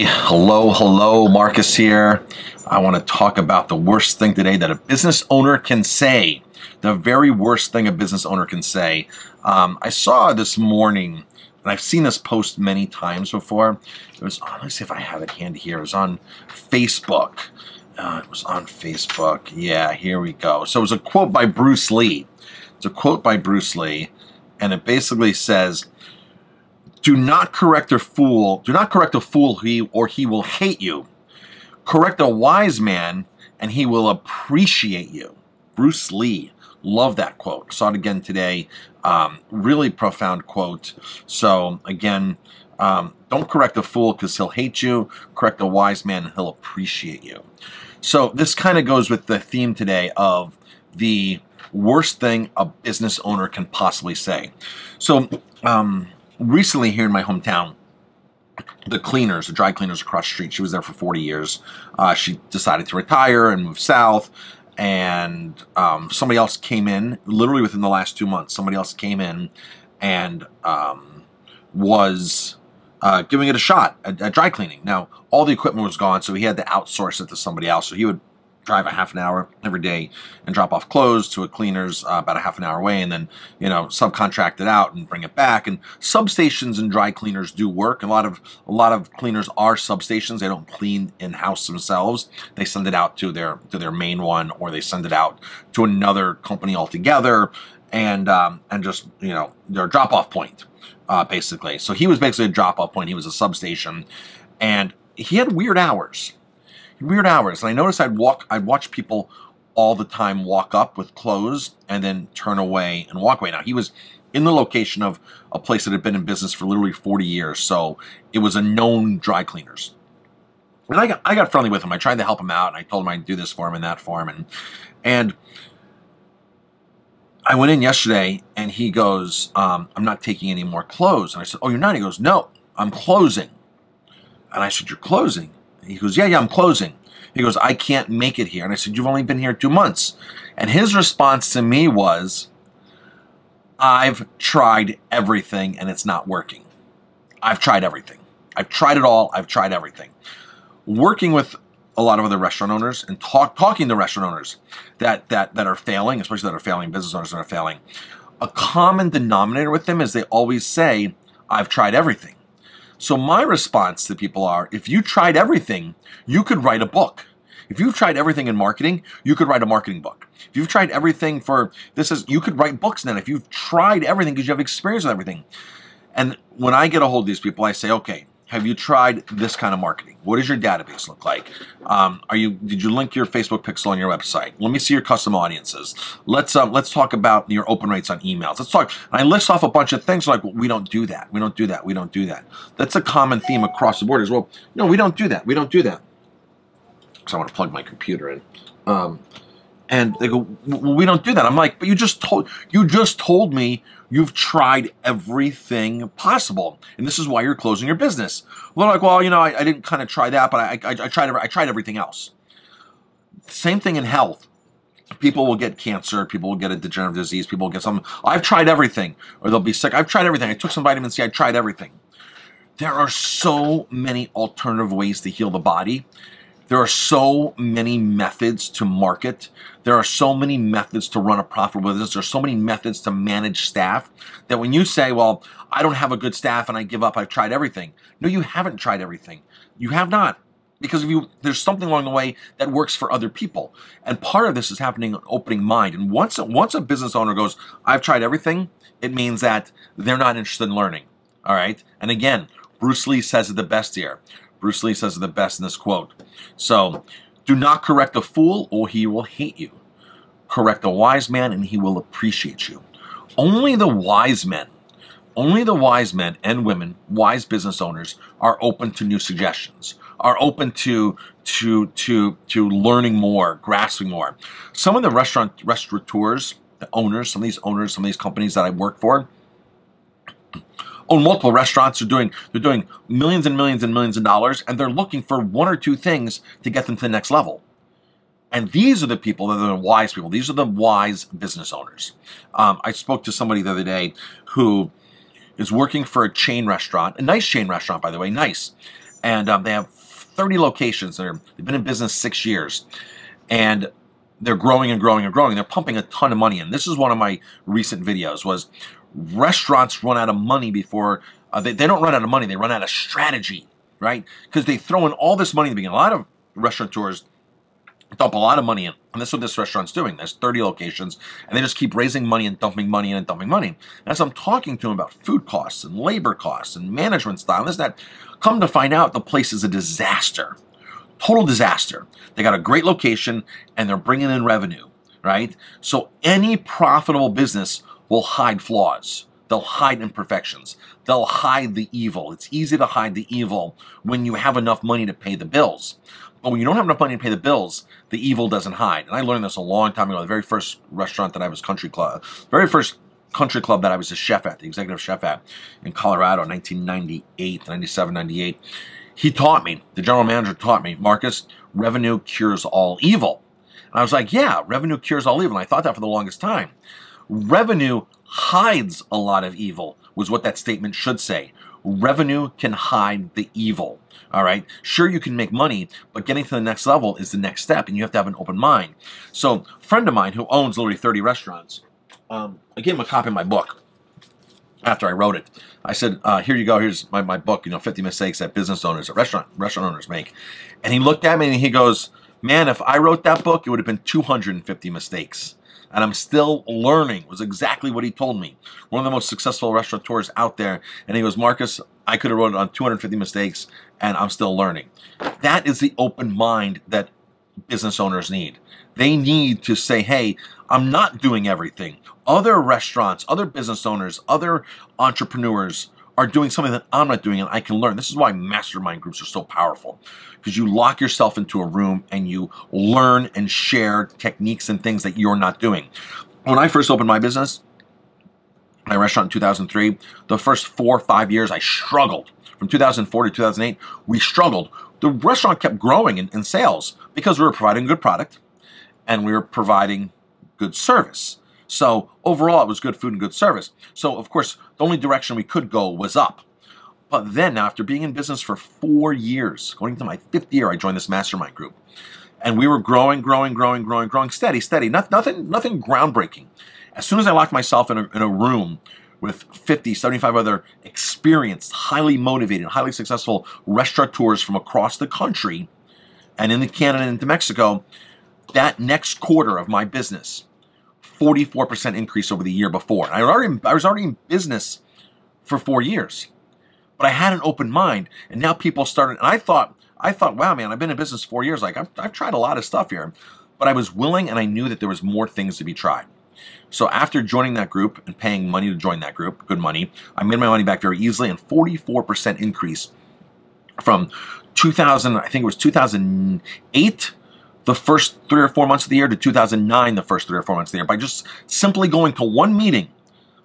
Hello, hello, Marcus here. I want to talk about the worst thing today that a business owner can say. The very worst thing a business owner can say. Um, I saw this morning, and I've seen this post many times before. It was, oh, let me see if I have it handy here. It was on Facebook. Uh, it was on Facebook. Yeah, here we go. So it was a quote by Bruce Lee. It's a quote by Bruce Lee, and it basically says, do not correct a fool. Do not correct a fool, he or he will hate you. Correct a wise man, and he will appreciate you. Bruce Lee. Love that quote. Saw it again today. Um, really profound quote. So again, um, don't correct a fool because he'll hate you. Correct a wise man and he'll appreciate you. So this kind of goes with the theme today of the worst thing a business owner can possibly say. So um, recently here in my hometown, the cleaners, the dry cleaners across the street, she was there for 40 years. Uh, she decided to retire and move south. And um, somebody else came in, literally within the last two months, somebody else came in and um, was uh, giving it a shot at, at, dry cleaning. Now, all the equipment was gone, so he had to outsource it to somebody else. So he would drive a half an hour every day and drop off clothes to a cleaner's uh, about a half an hour away and then, you know, subcontract it out and bring it back. And substations and dry cleaners do work. A lot of a lot of cleaners are substations. They don't clean in-house themselves. They send it out to their to their main one or they send it out to another company altogether and um, and just, you know, their drop-off point, uh, basically. So he was basically a drop-off point. He was a substation. And he had weird hours weird hours. And I noticed I'd walk, I'd watch people all the time walk up with clothes and then turn away and walk away. Now he was in the location of a place that had been in business for literally 40 years, so it was a known dry cleaners. And I got I got friendly with him. I tried to help him out, and I told him I'd do this for him and that for him, and and I went in yesterday, and he goes, um, "I'm not taking any more clothes." And I said, "Oh, you're not?" He goes, "No, I'm closing." And I said, "You're closing?" He goes, yeah, yeah, I'm closing. He goes, I can't make it here. And I said, you've only been here two months. And his response to me was, I've tried everything and it's not working. I've tried everything. I've tried it all. I've tried everything. Working with a lot of other restaurant owners and talk, talking to restaurant owners that, that, that are failing, especially that are failing, business owners that are failing, a common denominator with them is they always say, I've tried everything. So my response to people are, if you tried everything, you could write a book. If you've tried everything in marketing, you could write a marketing book. If you've tried everything for this is you could write books then. If you've tried everything because you have experience with everything. And when I get a hold of these people, I say, okay, have you tried this kind of marketing? What does your database look like? Um, are you did you link your Facebook pixel on your website? Let me see your custom audiences. Let's um, let's talk about your open rates on emails. Let's talk. I list off a bunch of things like well, we don't do that. We don't do that. We don't do that. That's a common theme across the board as well. No, we don't do that. We don't do that. So I want to plug my computer in. Um, and they go, well, we don't do that. I'm like, but you just told you just told me you've tried everything possible, and this is why you're closing your business. Well, like, well, you know, I, I didn't kind of try that, but I, I, I tried I tried everything else. Same thing in health. People will get cancer. People will get a degenerative disease. People will get some. I've tried everything, or they'll be sick. I've tried everything. I took some vitamin C. I tried everything. There are so many alternative ways to heal the body there are so many methods to market. There are so many methods to run a profitable business. There are so many methods to manage staff that when you say, well, I don't have a good staff and I give up, I've tried everything. No, you haven't tried everything. You have not. Because if you, there's something along the way that works for other people. And part of this is happening in opening mind. And once, once a business owner goes, I've tried everything, it means that they're not interested in learning. All right. And again, Bruce Lee says it the best here. Bruce Lee says the best in this quote. So, do not correct a fool or he will hate you. Correct a wise man and he will appreciate you. Only the wise men, only the wise men and women, wise business owners, are open to new suggestions, are open to to to to learning more, grasping more. Some of the restaurant restaurateurs, the owners, some of these owners, some of these companies that I work for, own multiple restaurants. They're doing they're doing millions and millions and millions of dollars, and they're looking for one or two things to get them to the next level. And these are the people that are the wise people. These are the wise business owners. Um, I spoke to somebody the other day who is working for a chain restaurant, a nice chain restaurant, by the way, nice. and um, they have 30 locations. They're, they've been in business six years, and they're growing and growing and growing. They're pumping a ton of money in. This is one of my recent videos. Was restaurants run out of money before uh, they, they don't run out of money. They run out of strategy, right? Because they throw in all this money in the beginning. A lot of restaurateurs dump a lot of money in. And that's what this restaurant's doing. There's 30 locations, and they just keep raising money and dumping money in and dumping money. And as I'm talking to them about food costs and labor costs and management style, this that, come to find out the place is a disaster. Total disaster. They got a great location, and they're bringing in revenue, right? So any profitable business will hide flaws. They'll hide imperfections. They'll hide the evil. It's easy to hide the evil when you have enough money to pay the bills. But when you don't have enough money to pay the bills, the evil doesn't hide. And I learned this a long time ago. The very first restaurant that I was country club, very first country club that I was a chef at, the executive chef at in Colorado, 1998, 97, 98. He taught me, the general manager taught me, Marcus, revenue cures all evil. And I was like, yeah, revenue cures all evil. And I thought that for the longest time. Revenue hides a lot of evil, was what that statement should say. Revenue can hide the evil. All right. Sure, you can make money, but getting to the next level is the next step, and you have to have an open mind. So, a friend of mine who owns literally 30 restaurants, um, I gave him a copy of my book after I wrote it. I said, uh, "Here you go. Here's my, my book. You know, 50 mistakes that business owners, that restaurant restaurant owners make." And he looked at me and he goes, "Man, if I wrote that book, it would have been 250 mistakes." and I'm still learning was exactly what he told me. One of the most successful restaurateurs out there. And he goes, Marcus, I could have wrote it on 250 mistakes and I'm still learning. That is the open mind that business owners need. They need to say, hey, I'm not doing everything. Other restaurants, other business owners, other entrepreneurs are doing something that I'm not doing and I can learn. This is why mastermind groups are so powerful because you lock yourself into a room and you learn and share techniques and things that you're not doing. When I first opened my business, my restaurant in 2003, the first four or five years I struggled. From 2004 to 2008, we struggled. The restaurant kept growing in, in sales because we were providing good product and we were providing good service. So overall, it was good food and good service. So of course, the only direction we could go was up. But then, after being in business for four years, going into my fifth year, I joined this mastermind group, and we were growing, growing, growing, growing, growing, steady, steady. Not, nothing, nothing groundbreaking. As soon as I locked myself in a, in a room with 50, 75 other experienced, highly motivated, highly successful restaurateurs from across the country, and in the Canada and into Mexico, that next quarter of my business 44% increase over the year before. I, already, I was already in business for four years, but I had an open mind, and now people started. And I thought, I thought, wow, man, I've been in business four years. Like I've, I've tried a lot of stuff here, but I was willing, and I knew that there was more things to be tried. So after joining that group and paying money to join that group, good money, I made my money back very easily, and 44% increase from 2000. I think it was 2008 the first three or four months of the year to 2009 the first three or four months of the year by just simply going to one meeting,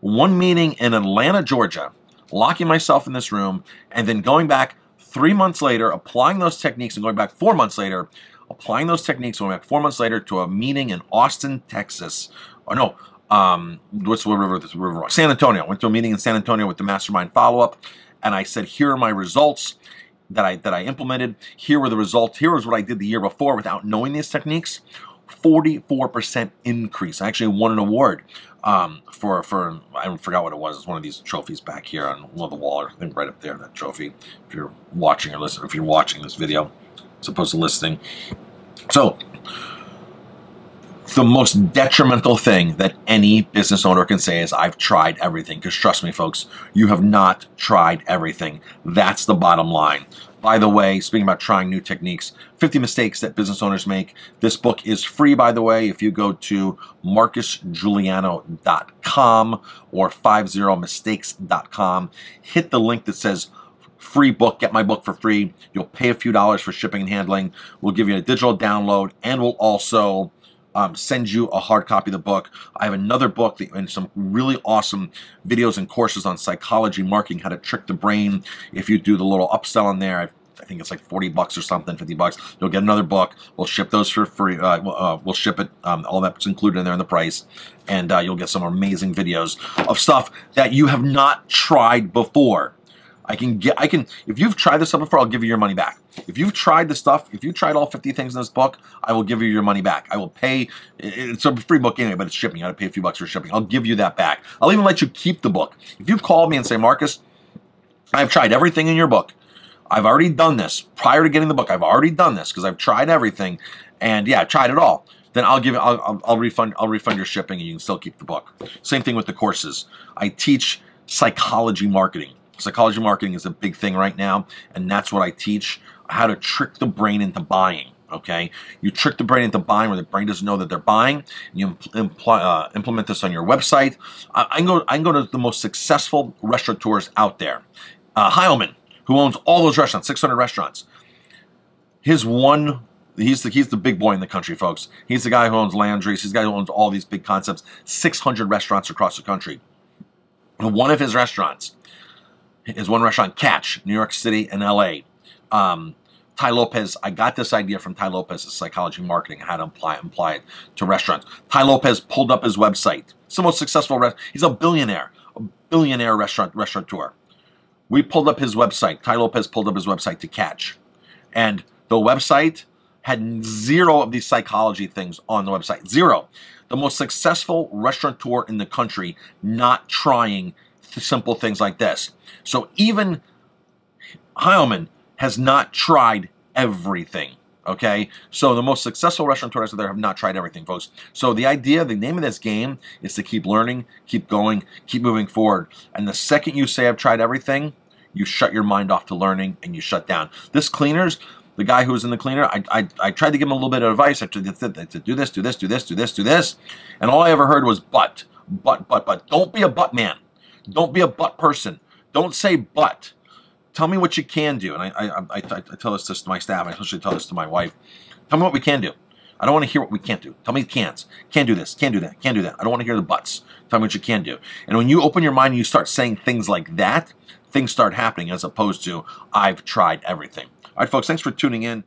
one meeting in Atlanta, Georgia, locking myself in this room, and then going back three months later, applying those techniques, and going back four months later, applying those techniques, going back four months later to a meeting in Austin, Texas. Or no, um, what's the river? This river? San Antonio. I went to a meeting in San Antonio with the Mastermind follow up, and I said, "Here are my results." that I that I implemented. Here were the results. Here was what I did the year before without knowing these techniques. 44% increase. I actually won an award um, for for I forgot what it was. It's one of these trophies back here on one of the wall, I think right up there. That trophy. If you're watching or listening, if you're watching this video, as opposed to listening. So the most detrimental thing that any business owner can say is, I've tried everything. Because trust me, folks, you have not tried everything. That's the bottom line. By the way, speaking about trying new techniques, 50 mistakes that business owners make. This book is free, by the way, if you go to marcusguiliano.com or 50mistakes.com. Hit the link that says free book, get my book for free. You'll pay a few dollars for shipping and handling. We'll give you a digital download and we'll also um, send you a hard copy of the book. I have another book that, and some really awesome videos and courses on psychology, marketing, how to trick the brain. If you do the little upsell in there, I think it's like 40 bucks or something, 50 bucks. You'll get another book. We'll ship those for free. Uh, we'll, uh, we'll, ship it. Um, all that's included in there in the price. And uh, you'll get some amazing videos of stuff that you have not tried before. I can get, I can, if you've tried this stuff before, I'll give you your money back. If you've tried the stuff, if you tried all 50 things in this book, I will give you your money back. I will pay, it's a free book anyway, but it's shipping. I gotta pay a few bucks for shipping. I'll give you that back. I'll even let you keep the book. If you've called me and say, Marcus, I've tried everything in your book. I've already done this prior to getting the book. I've already done this because I've tried everything, and yeah, I've tried it all. Then I'll give it. I'll, I'll, I'll refund. I'll refund your shipping, and you can still keep the book. Same thing with the courses. I teach psychology marketing. Psychology marketing is a big thing right now, and that's what I teach how to trick the brain into buying. Okay, you trick the brain into buying where the brain doesn't know that they're buying. You impl uh, implement this on your website. I, I, can go. I can go to the most successful restaurateurs out there. Uh, Heilman, who owns all those restaurants, 600 restaurants. His one He's the, he's the big boy in the country, folks. He's the guy who owns Landry's. He's the guy who owns all these big concepts. 600 restaurants across the country. One of his restaurants is one restaurant, Catch, New York City and L.A. Um, Tai Lopez, I got this idea from Tai Lopez, psychology marketing, how to apply, apply it to restaurants. Tai Lopez pulled up his website. It's the most successful, he's a billionaire, a billionaire restaurant restaurateur. We pulled up his website. Tai Lopez pulled up his website to catch. And the website had zero of these psychology things on the website. Zero. The most successful restaurateur in the country not trying simple things like this. So even Heilman has not tried everything. Okay, so the most successful restaurateurs out there have not tried everything, folks. So the idea, the name of this game is to keep learning, keep going, keep moving forward. And the second you say I've tried everything, you shut your mind off to learning and you shut down. This cleaners, the guy who was in the cleaner, I, I, I tried to give him a little bit of advice. I tried to, to do this, do this, do this, do this, do this. And all I ever heard was but, but, but, but. Don't be a but man. Don't be a but person. Don't say but. Tell me what you can do. And I, I, I, I tell this to my staff. I especially tell this to my wife. Tell me what we can do. I don't want to hear what we can't do. Tell me can'ts. Can't do this. Can't do that. Can't do that. I don't want to hear the buts. Tell me what you can do. And when you open your mind and you start saying things like that, things start happening as opposed to I've tried everything. All right, folks, thanks for tuning in.